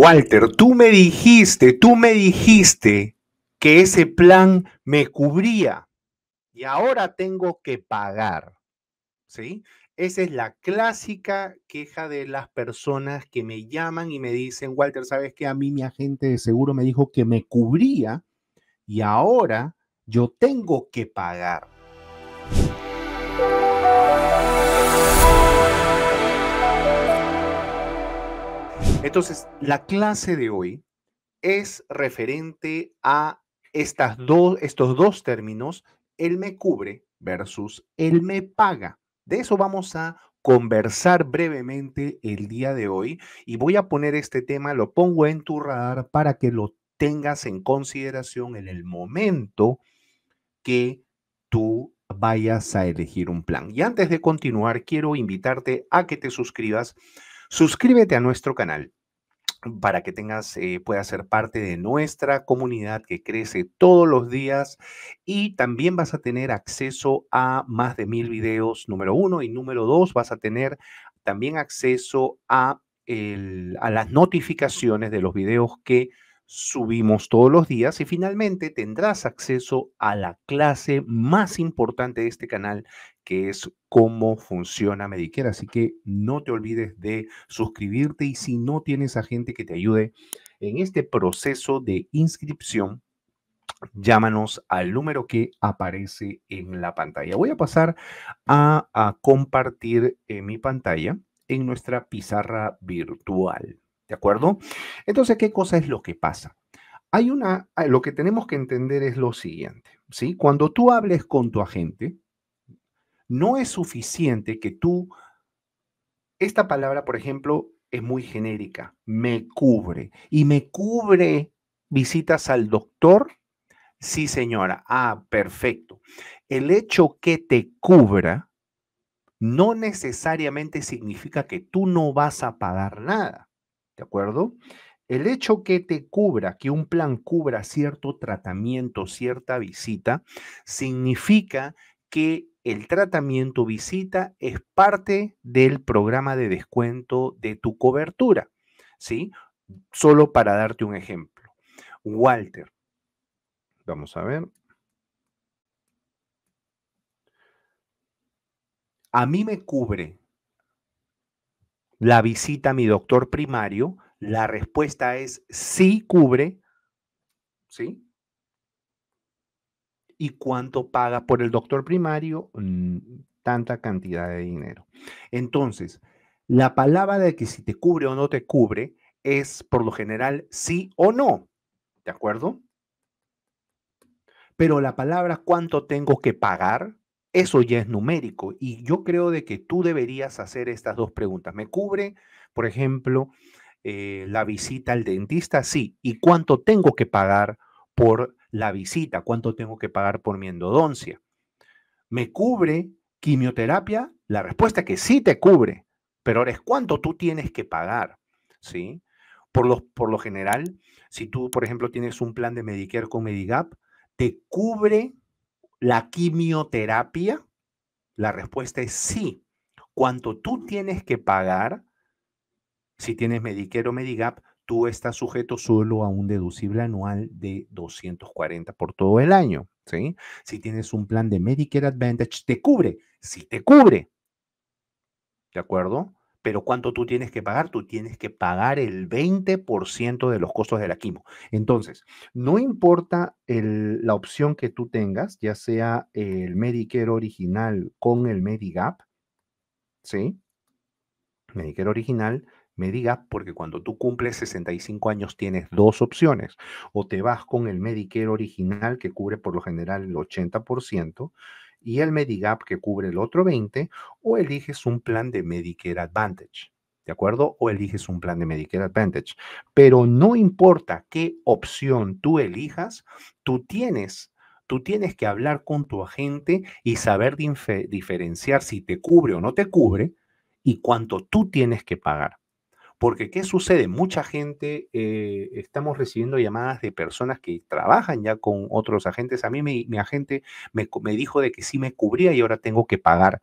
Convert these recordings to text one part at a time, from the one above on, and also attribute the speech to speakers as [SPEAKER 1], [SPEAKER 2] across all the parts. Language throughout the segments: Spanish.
[SPEAKER 1] Walter, tú me dijiste, tú me dijiste que ese plan me cubría y ahora tengo que pagar. ¿Sí? Esa es la clásica queja de las personas que me llaman y me dicen, Walter, ¿sabes que A mí mi agente de seguro me dijo que me cubría y ahora yo tengo que pagar. Entonces, la clase de hoy es referente a estas dos, estos dos términos, él me cubre versus él me paga. De eso vamos a conversar brevemente el día de hoy y voy a poner este tema, lo pongo en tu radar para que lo tengas en consideración en el momento que tú vayas a elegir un plan. Y antes de continuar, quiero invitarte a que te suscribas Suscríbete a nuestro canal para que tengas, eh, puedas ser parte de nuestra comunidad que crece todos los días y también vas a tener acceso a más de mil videos, número uno, y número dos, vas a tener también acceso a, a las notificaciones de los videos que subimos todos los días y finalmente tendrás acceso a la clase más importante de este canal que es cómo funciona Medicare. Así que no te olvides de suscribirte y si no tienes a gente que te ayude en este proceso de inscripción, llámanos al número que aparece en la pantalla. Voy a pasar a, compartir eh, mi pantalla en nuestra pizarra virtual. ¿De acuerdo? Entonces, ¿qué cosa es lo que pasa? Hay una, lo que tenemos que entender es lo siguiente, ¿sí? Cuando tú hables con tu agente, no es suficiente que tú, esta palabra, por ejemplo, es muy genérica, me cubre. ¿Y me cubre visitas al doctor? Sí, señora. Ah, perfecto. El hecho que te cubra no necesariamente significa que tú no vas a pagar nada. ¿de acuerdo? El hecho que te cubra, que un plan cubra cierto tratamiento, cierta visita, significa que el tratamiento visita es parte del programa de descuento de tu cobertura, ¿sí? Solo para darte un ejemplo. Walter, vamos a ver. A mí me cubre la visita a mi doctor primario, la respuesta es sí cubre, ¿sí? ¿Y cuánto paga por el doctor primario? Mm, tanta cantidad de dinero. Entonces, la palabra de que si te cubre o no te cubre es por lo general sí o no, ¿de acuerdo? Pero la palabra cuánto tengo que pagar eso ya es numérico y yo creo de que tú deberías hacer estas dos preguntas. ¿Me cubre, por ejemplo, eh, la visita al dentista? Sí. ¿Y cuánto tengo que pagar por la visita? ¿Cuánto tengo que pagar por mi endodoncia? ¿Me cubre quimioterapia? La respuesta es que sí te cubre, pero ahora es cuánto tú tienes que pagar, ¿sí? Por lo, por lo general, si tú, por ejemplo, tienes un plan de Medicare con Medigap, te cubre la quimioterapia? La respuesta es sí. Cuanto tú tienes que pagar, si tienes Medicare o Medigap, tú estás sujeto solo a un deducible anual de 240 por todo el año, ¿sí? Si tienes un plan de Medicare Advantage, te cubre, sí te cubre. ¿De acuerdo? pero ¿cuánto tú tienes que pagar? Tú tienes que pagar el 20% de los costos de la quimo. Entonces, no importa la opción que tú tengas, ya sea el Medicare original con el Medigap, ¿sí? Medicare original, Medigap, porque cuando tú cumples 65 años tienes dos opciones. O te vas con el Medicare original que cubre por lo general el 80% y el Medigap que cubre el otro 20 o eliges un plan de Medicare Advantage. ¿De acuerdo? O eliges un plan de Medicare Advantage. Pero no importa qué opción tú elijas, tú tienes tú tienes que hablar con tu agente y saber diferenciar si te cubre o no te cubre y cuánto tú tienes que pagar. Porque, ¿qué sucede? Mucha gente, eh, estamos recibiendo llamadas de personas que trabajan ya con otros agentes. A mí mi, agente me, dijo de que sí me cubría y ahora tengo que pagar.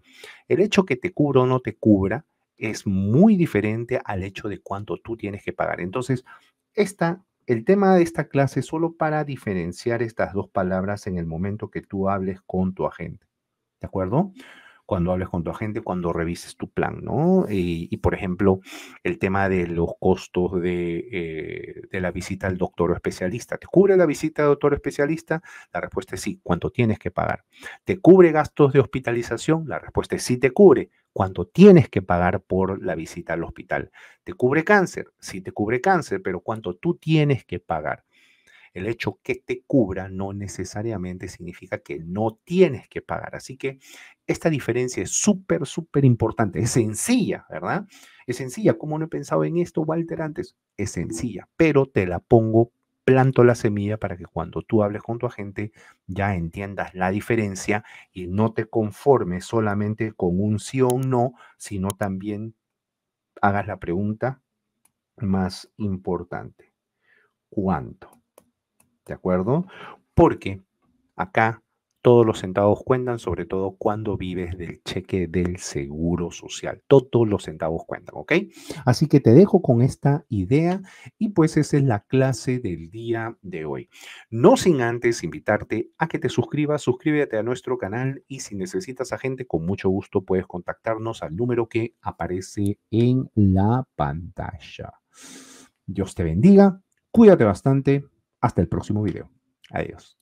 [SPEAKER 1] El hecho que te cubra o no te cubra es muy diferente al hecho de cuánto tú tienes que pagar. Entonces, esta, el tema de esta clase es solo para diferenciar estas dos palabras en el momento que tú hables con tu agente. ¿De acuerdo? Cuando hables con tu agente, cuando revises tu plan, ¿no? Y, por ejemplo, el tema de los costos de, eh, la visita al doctor o especialista. ¿Te cubre la visita al doctor especialista? La respuesta es sí. ¿Cuánto tienes que pagar? ¿Te cubre gastos de hospitalización? La respuesta es sí te cubre. ¿Cuánto tienes que pagar por la visita al hospital? ¿Te cubre cáncer? Sí te cubre cáncer, pero ¿cuánto tú tienes que pagar? El hecho que te cubra no necesariamente significa que no tienes que pagar. Así que esta diferencia es súper, súper importante. Es sencilla, ¿verdad? Es sencilla. ¿Cómo no he pensado en esto, Walter, antes? Es sencilla, pero te la pongo, planto la semilla para que cuando tú hables con tu agente ya entiendas la diferencia y no te conformes solamente con un sí o un no, sino también hagas la pregunta más importante. ¿Cuánto? ¿De acuerdo? Porque acá todos los centavos cuentan, sobre todo cuando vives del cheque del seguro social. Todos los centavos cuentan, ¿ok? Así que te dejo con esta idea y pues esa es la clase del día de hoy. No sin antes invitarte a que te suscribas, suscríbete a nuestro canal y si necesitas a gente, con mucho gusto puedes contactarnos al número que aparece en la pantalla. Dios te bendiga, cuídate bastante hasta el próximo video. Adiós.